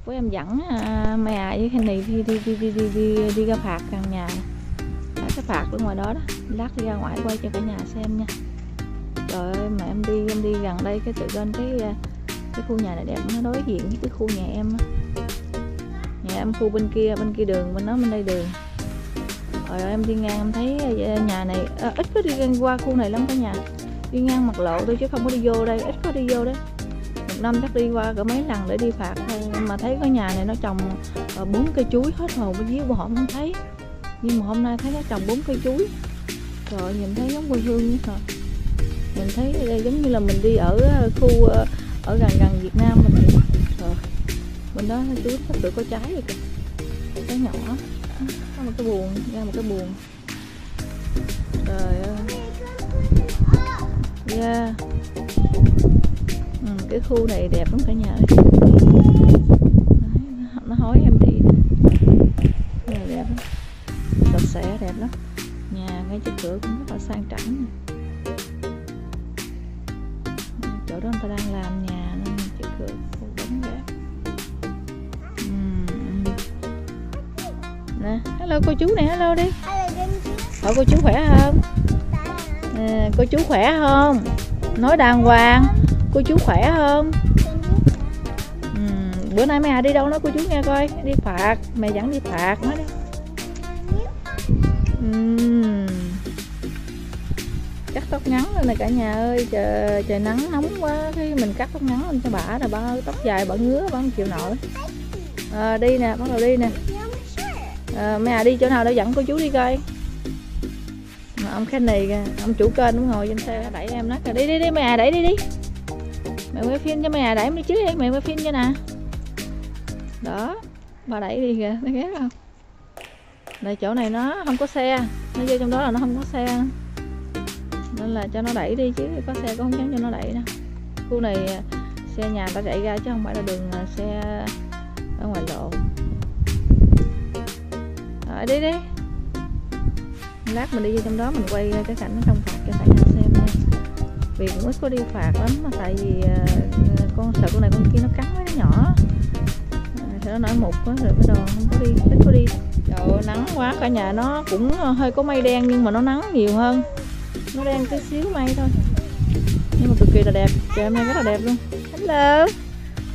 đẹp của em dẫn à, mẹ với với Kenny đi đi đi đi đi đi, đi ra phạt gần nhà. Đó, cái phạt ở ngoài đó đó. Lát đi ra ngoài quay cho cả nhà xem nha. Trời ơi mà em đi em đi gần đây cái tự lên cái à, cái khu nhà này đẹp nó đối diện với cái khu nhà em nhà em khu bên kia bên kia đường bên đó bên đây đường. Rồi em đi ngang em thấy à, nhà này à, ít có đi ngang qua khu này lắm cả nhà. Đi ngang mặt lộ thôi chứ không có đi vô đây ít có đi vô đấy năm chắc đi qua cỡ mấy lần để đi phạt thôi. Mà thấy cái nhà này nó trồng ờ, bốn cây chuối hết hồn bên dưới bộ họ không thấy. Nhưng mà hôm nay thấy nó trồng bốn cây chuối. Trời nhìn thấy giống quê hương vậy hả? Mình thấy đây giống như là mình đi ở ờ, khu ờ, ở gần gần Việt Nam mình rồi bên đó chuối sắp sửa có trái rồi kìa. Trái nhỏ. Có một cái buồn, ra một cái buồn. trời ơi. Yeah ừ, cái khu này đẹp lắm cả nhà ơi. Đấy, nó- hối em đi Cái này đẹp lắm. Sạch sẽ đẹp lắm. Nhà ngay trước cửa cũng rất là sang. Ừ, chỗ đó người ta đang làm nhà nên trước cửa cũng gác Ừm. nè hello cô chú này hello đi. Hỏi cô chú. Khỏe không? À, cô chú khỏe không? Nói đàng hoàng cô chú khỏe không? Ừ, bữa nay mẹ à đi đâu nói cô chú nghe coi. Đi phạt mẹ dẫn đi phạt nói đi. Ừ. cắt tóc ngắn lên này cả nhà ơi trời, trời nắng nóng quá. Khi mình cắt tóc ngắn lên cho bả là ba tóc dài bả ngứa bả không chịu nổi. À, đi nè bắt đầu đi nè. À, mẹ à đi chỗ nào để dẫn cô chú đi coi. Mà ông khách này ông chủ kênh đúng ngồi trên xe đẩy em nó đi đi đi mẹ đẩy đi đi mẹ quay phim cho mẹ, đẩy mày chứ đi, mẹ quay phim cho nè. Đó, bà đẩy đi kìa thấy ghét không đây chỗ này nó không có xe, nó vô trong đó là nó không có xe. Nên là cho nó đẩy đi chứ, có xe cũng không dám cho nó đẩy đâu. Khu này, xe nhà ta chạy ra chứ không phải là đường à, xe ở ngoài lộ. Rồi, đi đi. Lát mình đi vô trong đó mình quay cái cảnh ở trong vì cũng ít có đi phạt lắm mà tại vì ờ, ờ, con sợ con này con kia nó cắn mấy nó nhỏ. À, nó nổi mục quá rồi bắt đầu không có đi ít có đi. Trời ơi, nắng quá cả nhà nó cũng hơi có mây đen nhưng mà nó nắng nhiều hơn. Nó đen tí xíu mây thôi. Nhưng mà cực kỳ là đẹp. Trời hôm nay rất là đẹp luôn. Hello.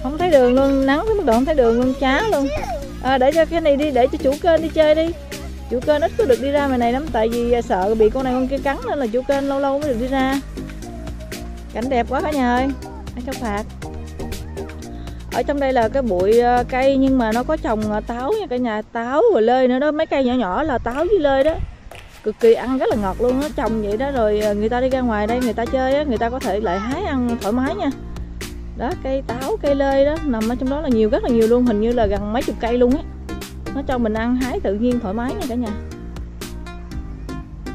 Không thấy đường luôn. Nắng tới mức độ không thấy đường luôn. Chá luôn. À, để cho cái này đi để cho chủ kênh đi chơi đi. Chủ kênh ít có được đi ra ngoài này lắm. Tại vì sợ bị con này con kia cắn nên là chủ kênh lâu lâu mới được đi ra cảnh đẹp quá cả nhà ơi. Ở trong phạt? Ở trong đây là cái bụi ờ, cây nhưng mà nó có trồng ờ, táo nha cả nhà. Táo rồi lơi nữa đó. Mấy cây nhỏ nhỏ là táo với lơi đó. Cực kỳ ăn rất là ngọt luôn nó trồng vậy đó rồi ờ, người ta đi ra ngoài đây người ta chơi á, người ta có thể lại hái ăn thoải mái nha. Đó, cây táo, cây lơi đó, nằm ở trong đó là nhiều, rất là nhiều luôn. Hình như là gần mấy chục cây luôn á. Nó cho mình ăn hái tự nhiên thoải mái nha cả nhà.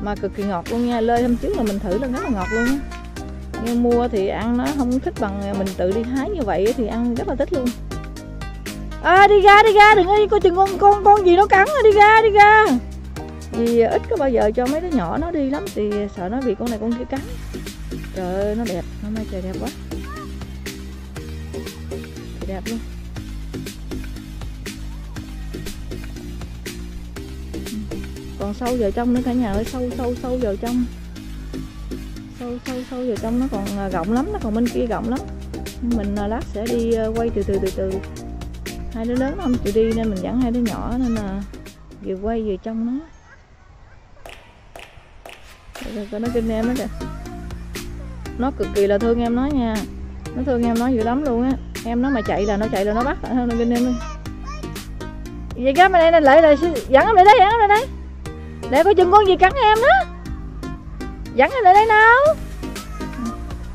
Mà cực kỳ ngọt luôn nha. Lơi hôm trước là mình thử là rất là ngọt luôn á nghe mua thì ăn nó không thích bằng mình tự đi hái như vậy thì ăn rất là thích luôn. À đi ra đi ra, đừng có đi coi chừng con con con gì nó cắn à, đi ra đi ra. Vì ít có bao giờ cho mấy đứa nhỏ nó đi lắm thì sợ nó bị con này con kia cắn. Trời ơi, nó đẹp, hôm nay trời đẹp quá. Trời đẹp luôn. Còn sâu vào trong nữa cả nhà ơi, sâu sâu sâu vào trong sâu sâu sâu vào trong nó còn à, rộng lắm, nó còn bên kia rộng lắm. Nhưng mình à, lát sẽ đi à, quay từ từ từ từ. Hai đứa lớn không chịu đi nên mình dẫn hai đứa nhỏ nên là vừa quay vừa trong nó. Rồi coi nó kinh em đó kìa. Nó cực kỳ là thương em nó nha. Nó thương em nó dữ lắm luôn á. Em nó mà chạy là nó chạy là nó bắt hơn nó kinh em luôn vậy cái bên đây này lại là dẫn em lại đây, dẫn em lại đây. Để coi chừng con gì cắn em đó dẫn em lại đây nào.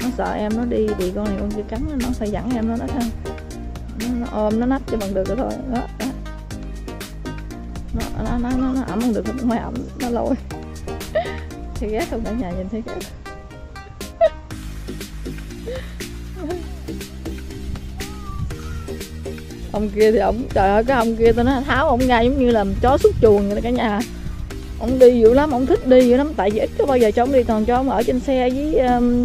Nó sợ em nó đi bị con này con kia cắn nó phải dẫn em nó đó thôi. Nó, nó ôm nó nắp cho bằng được rồi thôi. Đó, đó. nó nó nó nó, nó ẩm không được nó phải ẩm nó lôi. Thì ghét không cả nhà nhìn thấy ghét ông kia thì ông trời ơi cái ông kia tôi nó tháo ông ra giống như là chó xuất chuồng vậy đó cả nhà ông đi dữ lắm ông thích đi dữ lắm tại vì ít có bao giờ cho ông đi toàn cho ông ở trên xe với um,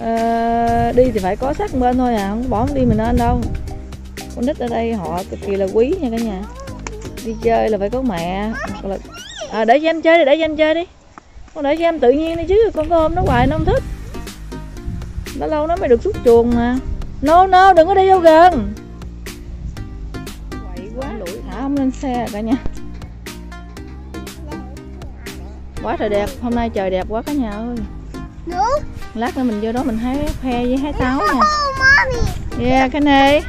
uh, đi thì phải có sát bên thôi à không bỏ ông đi mình lên đâu. Con nít ở đây họ cực kỳ là quý nha cả nhà. Đi chơi là phải có mẹ là à, để cho em chơi đi để cho em chơi đi. Con để cho em tự nhiên đi chứ con có ôm nó hoài nó không thích. Nó lâu nó mới được xuất chuồng mà. No no đừng có đi vô gần quậy quá. Thả ông lên xe cả nhà quá trời đẹp. Hôm nay trời đẹp quá cả nhà ơi. No. lát nữa mình vô đó mình hái khoe với hái táo nha. Yeah Kenny.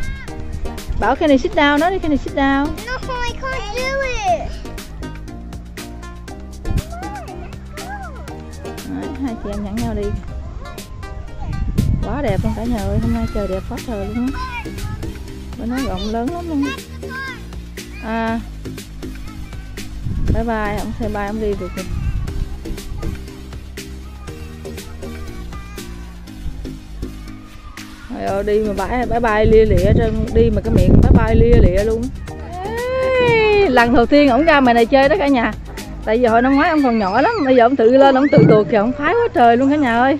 Bảo Kenny sit down nó đi Kenny sit down. No, I can't do it. Đấy, hai chị em nhắn nhau đi. Quá đẹp luôn cả nhà ơi hôm nay trời đẹp quá trời luôn á. Nó rộng lớn lắm luôn à. Bye bye ông say bye ông đi được rồi Trời ơi, đi mà bãi bãi bay lia lịa trên đi mà cái miệng bãi bay lia lịa luôn. Ê, lần đầu tiên ổng ra mày này chơi đó cả nhà. Tại vì hồi năm ngoái ông còn nhỏ lắm bây giờ ông tự lên ông tự tuột kìa ông phái quá trời luôn cả nhà ơi.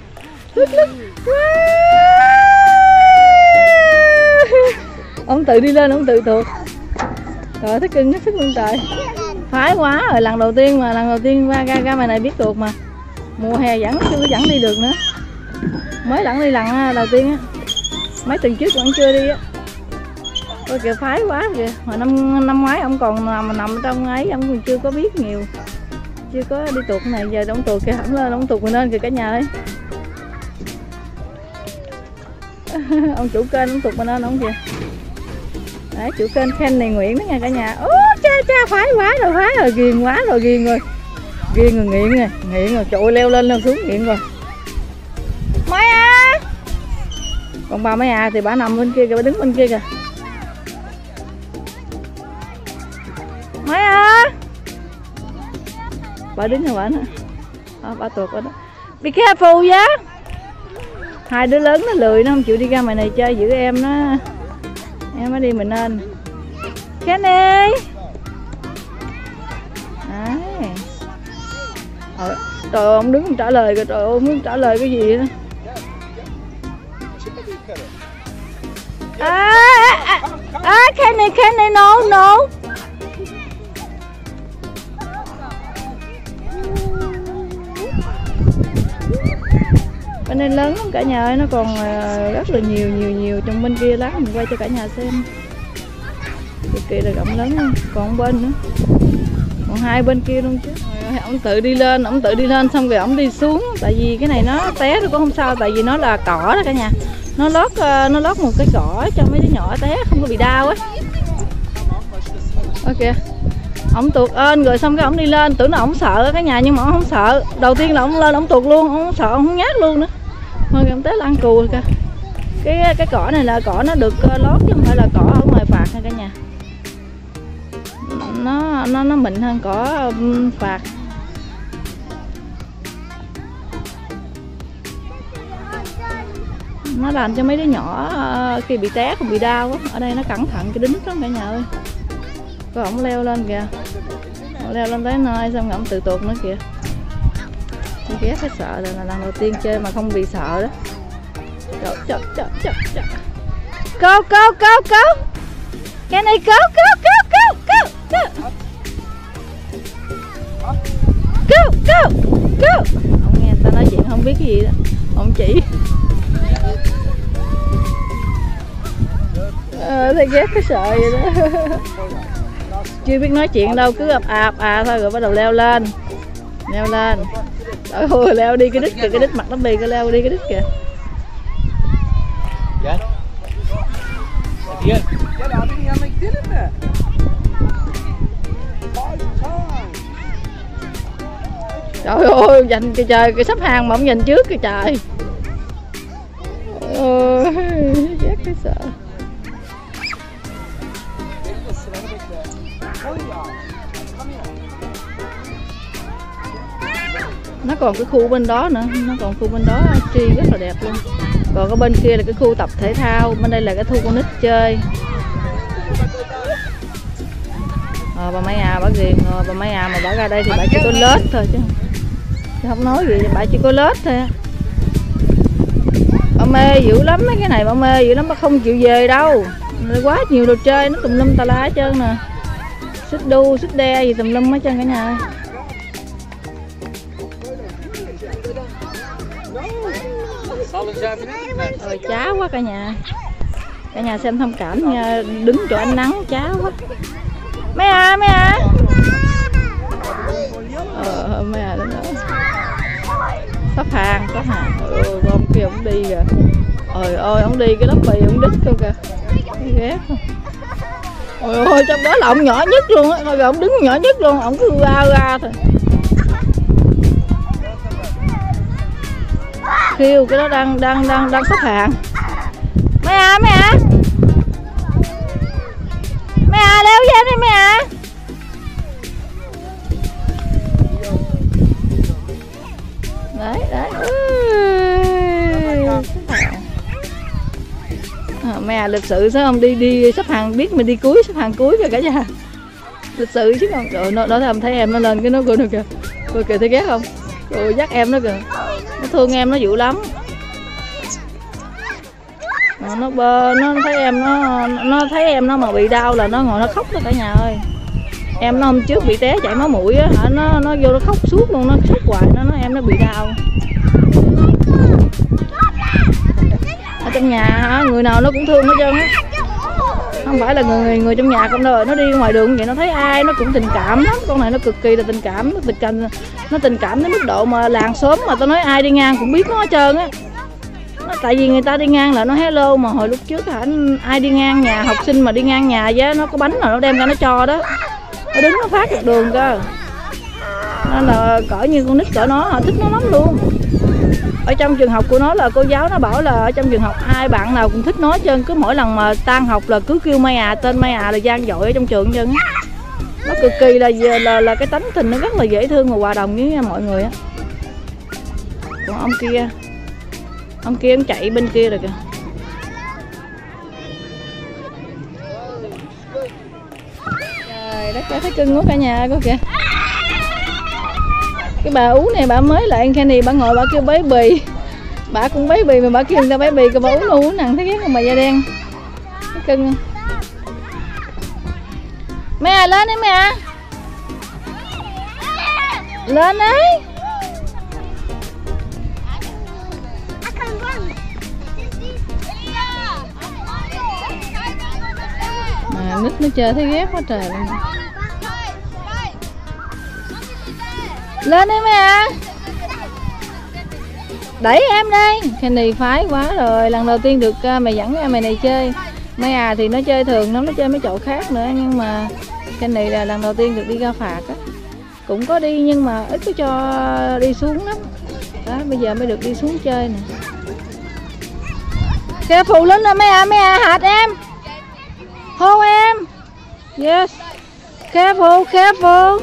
Ông tự đi lên ông tự tuột. Trời thích cưng thích luôn trời. Phái quá rồi lần đầu tiên mà lần đầu tiên qua ra ra mày này biết tuột mà. Mùa hè vẫn chưa vẫn dẫn đi được nữa. Mới dẫn đi lần à, đầu tiên á mấy tuần trước vẫn chưa đi á. Ôi, kìa, phái quá kìa. Hồi năm năm ngoái ông còn nằm nằm trong ấy, ông còn chưa có biết nhiều. Chưa có đi tuột này, giờ ông tuột kìa hẳn lên, ông tuột mình lên kìa cả nhà ơi. Ông chủ kênh ông tuột mình lên ông kìa. Đấy, chủ kênh khen này Nguyễn đó nha cả nhà. Ô cha cha, phái quá rồi, phái rồi, ghiền quá rồi, ghiền rồi. Ghiền rồi, nghiện rồi nghiện rồi, trội leo lên leo xuống, nghiện rồi. Còn ba mấy a thì bà nằm bên kia kìa bà đứng bên kia kìa. Mấy à? Bà đứng rồi bà? Nữa à, bà tuột ở đó. Be careful giá hai đứa lớn nó lười nó không chịu đi ra ngoài này chơi giữ em nó em mới đi mình nên Kenny! Đấy. Ờ, trời ơi, ông đứng trả lời kìa trời ơi ông muốn trả lời cái gì đó ah, ah, à, à Kenny Kenny no no bên đây lớn lắm cả nhà ơi nó còn à, rất là nhiều nhiều nhiều. Trong bên kia lát mình quay cho cả nhà xem. Cực kỳ là rộng lớn luôn còn bên nữa. Còn hai bên kia luôn chứ. Rồi, ông tự đi lên ông tự đi lên xong rồi ông đi xuống. Tại vì cái này nó té rồi cũng không sao tại vì nó là cỏ đó cả nhà nó lót ờ, nó lót một cái cỏ cho mấy đứa nhỏ té, không có bị đau á. Ok. Ông tuột ên rồi xong cái ông đi lên. Tưởng là ông sợ cả nhà nhưng mà ông không sợ. Đầu tiên là ông lên ông tuột luôn ông sợ ông không nhát luôn nữa. Thôi ông té lăn cù rồi kìa cái cái cỏ này là cỏ nó được ờ, lót chứ không phải là cỏ ở ngoài phạt nha cả nhà. Nó nó nó mịn hơn cỏ phạt. Nó làm cho mấy đứa nhỏ ờ, khi bị té không bị đau á. Ở đây nó cẩn thận, cái đính lắm cả nhà ơi. Rồi ổng leo lên kìa. Ổng leo lên tới nơi, xong ổng tự tuột nữa kìa. Tôi ghét cái sợ rồi, là lần đầu tiên chơi mà không bị sợ đó. Trời trời trời trời trời. Go go go go cái này go go go go go go go go go ông nghe người ta nói chuyện không biết cái gì đó. Ông chỉ. Ờ thấy ghét cái sợ vậy đó. Chưa biết nói chuyện đâu cứ ập ạp à thôi rồi bắt đầu leo lên. Leo lên. Trời ơi, leo đi cái đít kìa cái đít mặt nó bì cái leo đi cái đít kìa. Gidelim mi? trời ơi dành cái trời cái sắp hàng mà ông nhìn trước kìa trời. Ôi ghét cái sợ nó còn cái khu bên đó nữa. Nó còn khu bên đó tri rất là đẹp luôn. Còn cái bên kia là cái khu tập thể thao. Bên đây là cái khu con nít chơi. À, bà mấy à bà ghiền rồi bà mấy à mà bà ra đây thì bà chỉ có lết thôi chứ chứ không nói gì bà chỉ có lết thôi bà mê dữ lắm mấy cái này bà mê dữ lắm bà không chịu về đâu. Quá nhiều đồ chơi nó tùm lum tà lá hết trơn nè. Xích đu xích đe gì tùm lum hết trơn cả nhà. Rồi cháo quá cả nhà. Cả nhà xem thông cảm nha. Đứng chỗ ánh nắng cháo quá. Mấy à mấy à. Ờ mấy à đó. Sắp hàng sắp hàng. Ừ, ôi ôi kia ông đi kìa. Ôi ôi, ông đi cái lớp bì ông đứt luôn kìa. Ghét không ôi ôi, trong đó là ông nhỏ nhất luôn á. Rồi ông đứng nhỏ nhất luôn, ông cứ ra ra thôi. Kêu cái đó đang đang đang đang sắp hàng. Mẹ à mẹ, à mẹ à leo với em đi mẹ. à đấy. Đấy à, mẹ à lịch sự sao không? Đi đi sắp hàng biết mình đi cuối sắp hàng cuối rồi cả nhà. Lịch sự chứ còn. rồi nó nó thầm thấy em nó lên cái nó cô nó kìa cô kìa thấy ghét không? Rồi dắt em nó kìa thương em nó dữ lắm. Nó nó bơ, nó thấy em nó nó thấy em nó mà bị đau là nó ngồi nó khóc đó cả nhà ơi. Em nó hôm trước bị té chảy máu mũi á, hả? Nó nó vô nó khóc suốt luôn, nó khóc hoài, nó nói em nó bị đau. Ở trong nhà hả? Người nào nó cũng thương hết trơn á không phải là người người trong nhà không đâu, nó đi ngoài đường vậy, nó thấy ai nó cũng tình cảm lắm, con này nó cực kỳ là tình cảm, nó tình cảm, nó tình cảm đến mức độ mà làng xóm mà tao nói ai đi ngang cũng biết nó hết trơn á. Nó, tại vì người ta đi ngang là nó hello mà hồi lúc trước hả, ai đi ngang nhà, học sinh mà đi ngang nhà với nó có bánh nào nó đem ra nó cho đó, nó đứng nó phát được đường cơ. Nên là cỡ như con nít cỡ nó, họ thích nó lắm luôn ở trong trường học của nó là cô giáo nó bảo là ở trong trường học ai bạn nào cũng thích nó trơn, cứ mỗi lần mà tan học là cứ kêu Mai à tên Mai à là gian dội ở trong trường trơn nó cực kỳ là là là cái tánh tình nó rất là dễ thương và hòa đồng với mọi người á. Còn ông kia ông kia ông chạy bên kia rồi kìa. Trời đất ơi thấy cưng quá cả nhà cô kìa cái bà ú này, bà mới lại ăn candy bà ngồi bà kêu bấy bì. Bà cũng bấy bì mà bà kêu người ta bấy bì, cái bà ú nó uống nặng thấy ghét không bà da đen. Thấy cưng không? mẹ, lên đi mẹ. Lên đấy mà nít nó chơi thấy ghét quá trời luôn. Lên đi mẹ. À. đẩy em đây Kenny phái quá rồi. Lần đầu tiên được à, mày dẫn em mày này chơi. Mấy à thì nó chơi thường lắm, nó chơi mấy chỗ khác nữa, nhưng mà Kenny là lần đầu tiên được đi ra phạt á. Cũng có đi nhưng mà ít có cho đi xuống lắm. Đó, bây giờ mới được đi xuống chơi nè. Kìa phụ lên nè mấy à mấy à hạt em. Hôn em. Yes. Careful careful.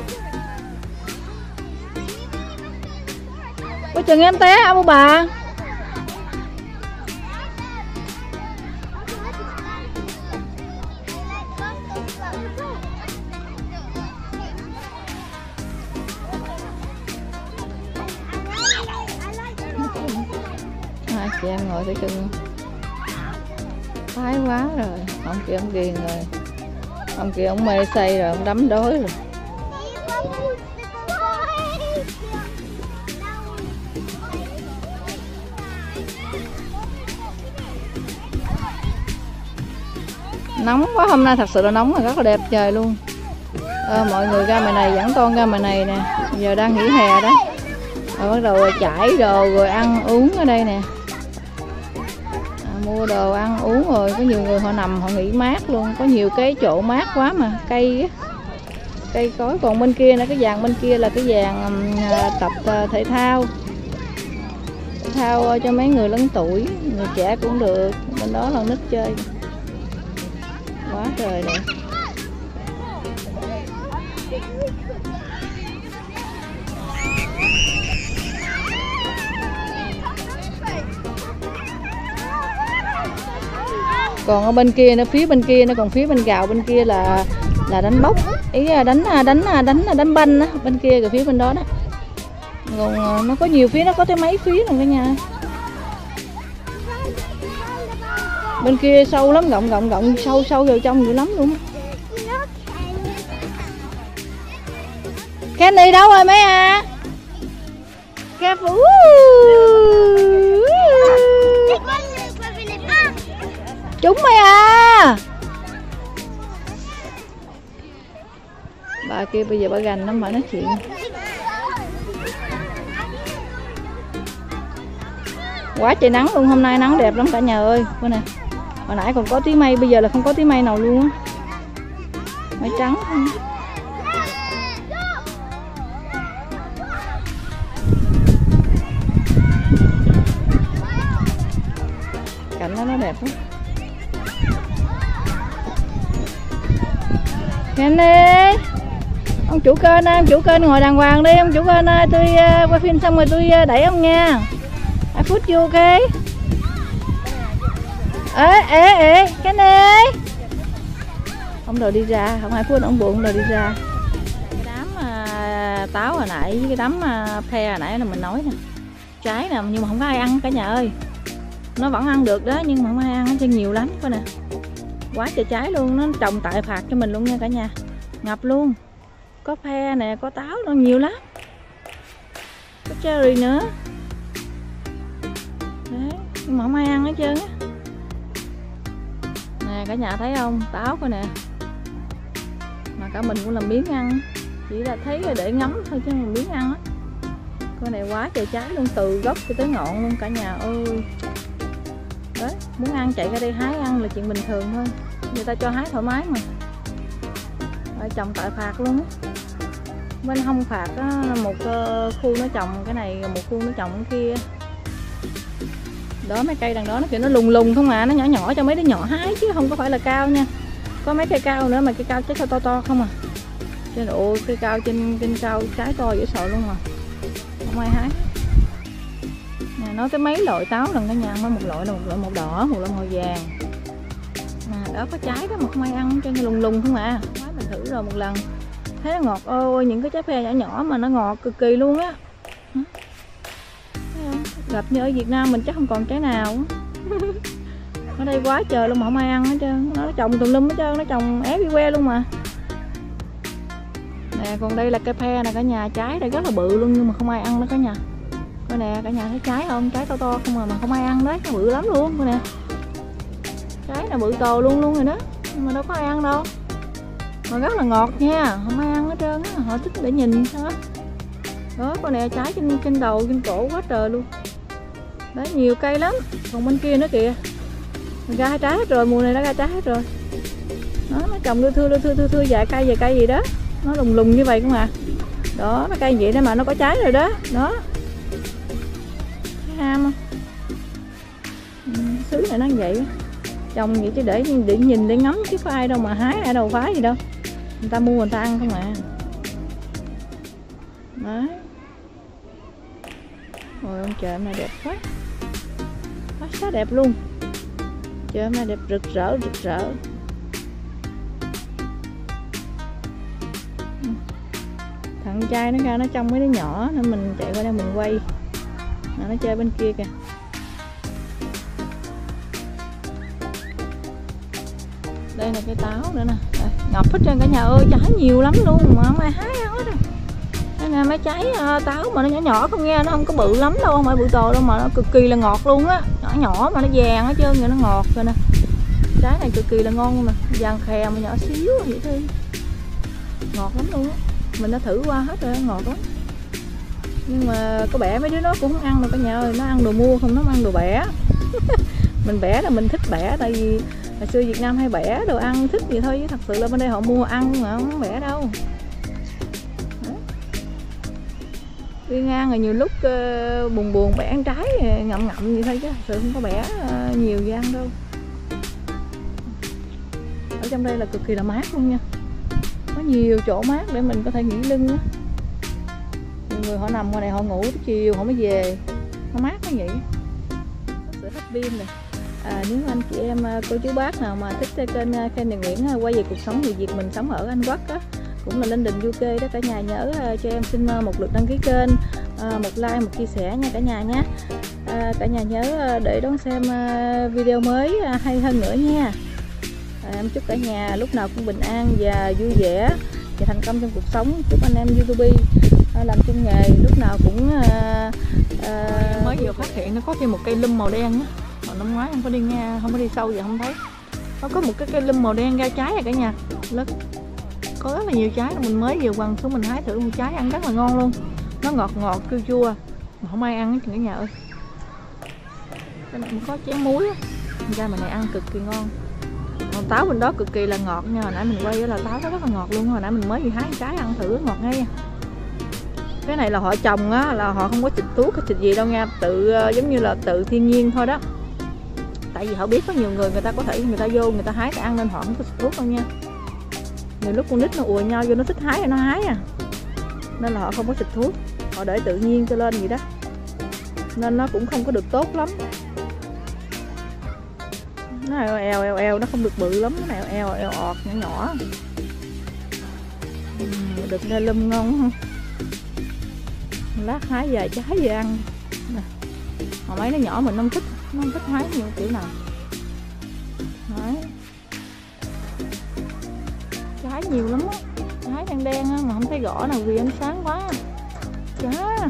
Ôi chừng em té hả bố bà? Hai chị em ngồi tới chân. Thái quá rồi. Ông kia ông ghiền rồi. Ông kia ông mê say rồi, ông đắm đói rồi. Nóng quá hôm nay thật sự là nóng và rất là đẹp trời luôn. À, mọi người ra ngoài này dẫn con ra ngoài này nè. Giờ đang nghỉ hè đó. Rồi bắt đầu chải đồ rồi ăn uống ở đây nè. À, mua đồ ăn uống rồi có nhiều người họ nằm họ nghỉ mát luôn. Có nhiều cái chỗ mát quá mà cây á. Cây cối còn bên kia nữa cái dàn bên kia là cái dàn à, tập à, thể thao. Thể thao ờ, cho mấy người lớn tuổi người trẻ cũng được. Bên đó là nít chơi trời nè. Còn ở bên kia nó phía bên kia nó còn phía bên gạo bên kia là là đánh bốc. Ý là đánh à, đánh à, đánh đánh, đánh banh á bên kia rồi phía bên đó đó. Còn nó có nhiều phía nó có tới mấy phía luôn cả nhà. Bên kia sâu lắm gọng gọng gọng sâu sâu vào trong dữ lắm luôn Kenny đâu rồi mấy à? Careful Cái Chúng mày à? Bà kia bây giờ bà gành lắm mà nói chuyện. Quá trời nắng luôn, hôm nay nắng đẹp lắm cả nhà ơi. Bữa này Hồi nãy còn có tí mây, bây giờ là không có tí mây nào luôn á. Mây trắng không Cảnh đó nó đẹp lắm. Đi. Ông chủ kênh ơi, ông chủ kênh ngồi đàng hoàng đi. Ông chủ kênh ơi, tôi uh, quay phim xong rồi tôi uh, đẩy ông nha. I put you okay Ê, ê, ê, Kenny Ông đòi đi ra, không ai phút ông buồn ông đòi đi ra. Cái đám à, táo hồi nãy với cái đám à, phe hồi nãy là mình nói nè. Trái nè, nhưng mà không có ai ăn cả nhà ơi. Nó vẫn ăn được đó, nhưng mà không ai ăn, cho nhiều lắm coi nè. Quá trời trái luôn nó trồng tại phạt cho mình luôn nha cả nhà. Ngập luôn. Có phe nè có táo nó nhiều lắm. Có cherry nữa. Đấy nhưng mà không ai ăn hết trơn á nè cả nhà thấy không? Táo coi nè. Mà cả mình cũng làm miếng ăn. Chỉ là thấy là để ngắm thôi chứ mình miếng ăn á. Coi này quá trời trái luôn, từ gốc cho tới ngọn luôn cả nhà ơi. Đấy, muốn ăn chạy ra đây hái ăn là chuyện bình thường thôi. Người ta cho hái thoải mái mà. Ở trồng tại phạt luôn á. Bên hông phạt á, một ờ, khu nó trồng cái này, một khu nó trồng cái kia đó, mấy cây đằng đó nó kiểu nó lùng lùng không à nó nhỏ nhỏ cho mấy đứa nhỏ hái chứ không có phải là cao nha. Có mấy cây cao nữa mà cây cao chắc sao to to không à. Trên ôi cây cao trên trên cao trái to dễ sợ luôn mà. Không ai hái. Nè, nói tới mấy loại táo lần cả nhà mới một loại là một loại màu đỏ, một loại màu vàng. Mà đó có trái đó mà không ai ăn, cho nên lùng lùng không à. Quá mình thử rồi một lần. Thấy nó ngọt, ôi, những cái trái phe nhỏ nhỏ mà nó ngọt cực kỳ luôn á gặp như ở Việt Nam mình chắc không còn trái nào. Ở đây quá trời luôn mà không ai ăn hết trơn. Nó trồng tùm lum hết trơn nó trồng everywhere luôn mà. Nè còn đây là cây phe nè cả nhà trái đây rất là bự luôn nhưng mà không ai ăn đó cả nhà. Coi nè cả nhà thấy trái không? Trái to to không à mà không ai ăn đấy nó bự lắm luôn coi nè. Trái là bự to luôn luôn rồi đó nhưng mà đâu có ai ăn đâu. Mà rất là ngọt nha không ai ăn hết trơn á họ thích để nhìn đó đó con nè trái trên trên đầu trên cổ quá trời luôn đấy nhiều cây lắm. Còn bên kia nữa kìa. Ra trái hết rồi mùa này nó ra trái hết rồi. Đó nó trồng đưa thưa đưa thưa đưa thưa vài cây vài cây gì đó. Nó lùng lùng như vậy không à. Đó nó cây vậy đó mà nó có trái rồi đó. Đó. Thấy ham không? Ừ, xứ này nó vậy. Trồng vậy chứ để để nhìn để ngắm chứ có ai đâu mà hái ai đâu phái gì đâu. Người ta mua người ta ăn không à. Đấy. Ôi ông trời hôm nay đẹp quá. Quá xá đẹp luôn. Trời hôm nay đẹp rực rỡ rực rỡ. Thằng trai nó ra nó trong mấy đứa nhỏ nên mình chạy qua đây mình quay. Nó chơi bên kia kìa. Đây là cây táo nữa nè. Đây, ngập hết trơn cả nhà ơi trái nhiều lắm luôn mà không ai hái không nghe mấy trái à, táo mà nó nhỏ nhỏ không nghe, nó không có bự lắm đâu, không phải bự to đâu mà nó cực kỳ là ngọt luôn á. Nhỏ nhỏ mà nó vàng hết trơn rồi nó ngọt rồi nè. Trái này cực kỳ là ngon luôn nè, vàng khè mà nhỏ xíu vậy thôi. Ngọt lắm luôn á. Mình đã thử qua hết rồi, ngọt lắm. Nhưng mà có bẻ mấy đứa nó cũng không ăn đâu cả nhà ơi, nó ăn đồ mua không, nó ăn đồ bẻ. Mình bẻ là mình thích bẻ, tại vì hồi xưa Việt Nam hay bẻ đồ ăn, thích gì thôi, chứ thật sự là bên đây họ mua ăn mà không bẻ đâu. Đi ngang rồi nhiều lúc uh, buồn buồn bẻ ăn trái ờ, ngậm ngậm như thôi chứ thật sự không có bẻ uh, nhiều gian đâu. Ở trong đây là cực kỳ là mát luôn nha. Có nhiều chỗ mát để mình có thể nghỉ lưng á. Nhiều người họ nằm ngoài này họ ngủ tới chiều họ mới về. Nó mát nó vậy. Sự sữa hấp pin này à, nếu anh chị em cô chú bác nào mà thích kênh Khen Đề Nguyễn quay về cuộc sống người Việt mình sống ở Anh Quốc á cũng là Linh Đình UK đó cả nhà. Nhớ à, cho em xin à, một lượt đăng ký kênh à, một like một chia sẻ nha cả nhà nhé à, cả nhà nhớ để đón xem video mới hay hơn nữa nha. À, em chúc cả nhà lúc nào cũng bình an và vui vẻ và thành công trong cuộc sống chúc anh em youtube. Làm chung nghề lúc nào cũng à, à, mới vừa phát hiện nó có thêm một cây lum màu đen á. Hồi năm ngoái không có đi nghe không có đi sâu giờ không thấy. Nó có một cái cây lum màu đen ra trái rồi cả nhà. Lớn có rất là nhiều trái. Mình mới vừa quăng xuống mình hái thử một trái ăn rất là ngon luôn. Nó ngọt ngọt, chua chua. Mà không ai ăn hết cả nhà ơi. Cái này cũng có chén muối á. Ra mình này ăn cực kỳ ngon. Còn táo bên đó cực kỳ là ngọt nha. Hồi nãy mình quay là táo nó rất là ngọt luôn hồi nãy mình mới vừa hái một trái ăn thử, ngọt ngay à. cái này là họ trồng á, là họ không có xịt thuốc hay xịt gì đâu nha. Tự ờ, giống như là tự thiên nhiên thôi đó. Tại vì họ biết có nhiều người người ta có thể, người ta vô, người ta hái ta ăn nên họ không có xịt thuốc đâu nha nhiều lúc con nít nó ùa nhau vô, nó thích hái thì nó hái à. Nên là họ không có xịt thuốc. Họ để tự nhiên cho lên vậy đó. Nên nó cũng không có được tốt lắm. Nó eo eo eo eo, nó không được bự lắm. Nó eo eo eo ọt, nhỏ nhỏ. Được ra lum ngon không lát hái về, trái về ăn. Nè, hồi mấy nó nhỏ mình không thích, nó không thích hái nhiều kiểu nào. Nhiều lắm á. Trái đen đen á, mà không thấy rõ nào vì ánh sáng quá. Chá